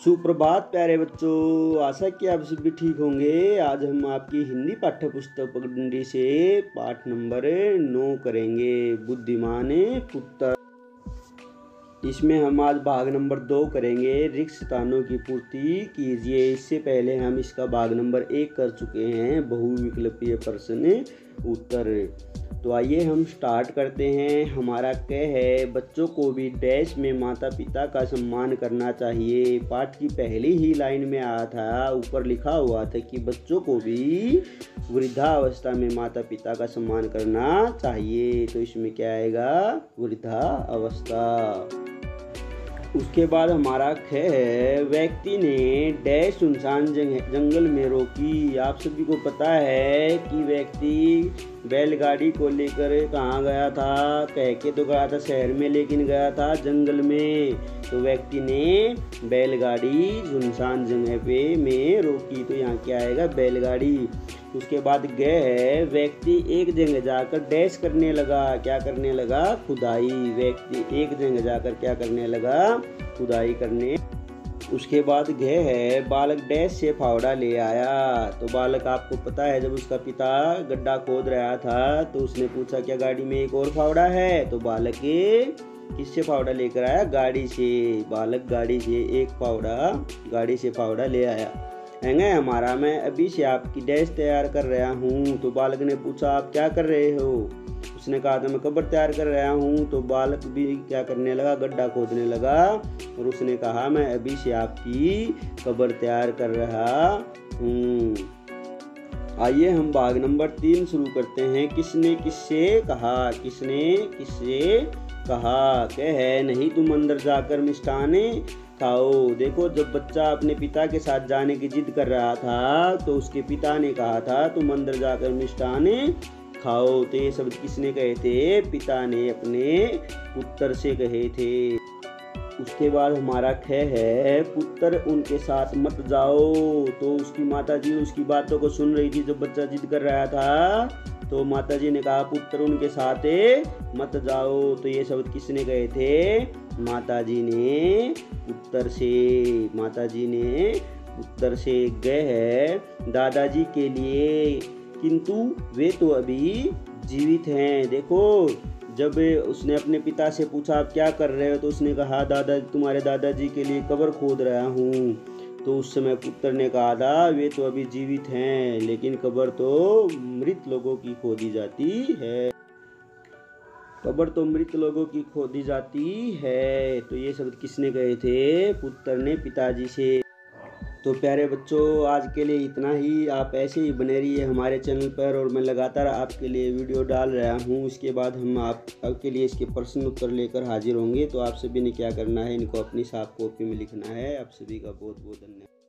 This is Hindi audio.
सुप्रभात प्यारे बच्चों, आशा कि आप सभी ठीक होंगे। आज हम आपकी हिंदी पाठ्य पुस्तक पगडंडी से पाठ नंबर नौ करेंगे। बुद्धिमान पुत्र। इसमें हम आज भाग नंबर दो करेंगे। रिक्त स्थानों की पूर्ति कीजिए। इससे पहले हम इसका भाग नंबर एक कर चुके हैं। बहुविकल्पीय प्रश्न। उत्तर। तो आइए हम स्टार्ट करते हैं। हमारा कह है, बच्चों को भी डैश में माता पिता का सम्मान करना चाहिए। पाठ की पहली ही लाइन में आया था। ऊपर लिखा हुआ था कि बच्चों को भी वृद्धावस्था में माता पिता का सम्मान करना चाहिए। तो इसमें क्या आएगा? वृद्धा अवस्था उसके बाद हमारा ख है व्यक्ति ने डैश सुनसान जंग, जंगल में रोकी। आप सभी को पता है कि व्यक्ति बैलगाड़ी को लेकर कहाँ गया था? कह के तो गया था शहर में लेकिन गया था जंगल में। तो व्यक्ति ने बैलगाड़ी सुनसान जगह पे में रोकी। तो यहाँ क्या आएगा? बैलगाड़ी। उसके बाद गए व्यक्ति एक जगह जाकर डैश करने लगा। क्या करने लगा? खुदाई। व्यक्ति एक जगह जाकर क्या करने लगा? खुदाई करने। उसके बाद गए है बालक डैश से फावड़ा ले आया। तो बालक, आपको पता है, जब उसका पिता गड्ढा खोद रहा था तो उसने पूछा, क्या गाड़ी में एक और फावड़ा है? तो बालक किससे फावड़ा लेकर आया? गाड़ी से। बालक गाड़ी से एक फावड़ा, गाड़ी से फावड़ा ले आया। है हमारा, मैं अभी से आपकी डैश तैयार कर रहा हूँ। तो बालक ने पूछा, आप क्या कर रहे हो? उसने कहा था मैं कब्र तैयार कर रहा हूँ। तो बालक भी क्या करने लगा? गड्ढा खोदने लगा और उसने कहा, मैं अभी से आपकी कब्र तैयार कर रहा हूँ। आइए हम भाग नंबर तीन शुरू करते हैं। किसने किससे कहा? किसने किससे कहा, कह है, नहीं तुम अंदर जाकर मिष्टाने खाओ। देखो, जब बच्चा अपने पिता के साथ जाने की जिद कर रहा था तो उसके पिता ने कहा था, तुम अंदर जाकर मिष्टान खाओ। तो ये शब्द किसने कहे थे? पिता ने अपने पुत्र से कहे थे। उसके बाद हमारा ख है, पुत्र, उनके साथ मत जाओ। तो उसकी माता जी उसकी बातों को सुन रही थी, जब बच्चा जिद कर रहा था। तो माता जी ने कहा, पुत्र, उनके साथ मत जाओ। तो ये शब्द किसने कहे थे? माता जी ने उत्तर से माता जी ने उत्तर से गए है, दादाजी के लिए। किंतु वे तो अभी जीवित हैं। देखो, जब उसने अपने पिता से पूछा, आप क्या कर रहे हो? तो उसने कहा, दादा, तुम्हारे दादाजी के लिए कब्र खोद रहा हूँ। तो उस समय पुत्र ने कहा था, वे तो अभी जीवित हैं, लेकिन कब्र तो मृत लोगों की खोदी जाती है। कब्र तो मृत लोगों की खोदी जाती है। तो ये शब्द किसने कहे थे? पुत्र ने पिताजी से। तो प्यारे बच्चों, आज के लिए इतना ही। आप ऐसे ही बने रहिए हमारे चैनल पर और मैं लगातार आपके लिए वीडियो डाल रहा हूँ। उसके बाद हम आप, आपके लिए इसके प्रश्न उत्तर लेकर हाजिर होंगे। तो आप सभी ने क्या करना है, इनको अपनी साफ़ कॉपी में लिखना है। आप सभी का बहुत बहुत धन्यवाद।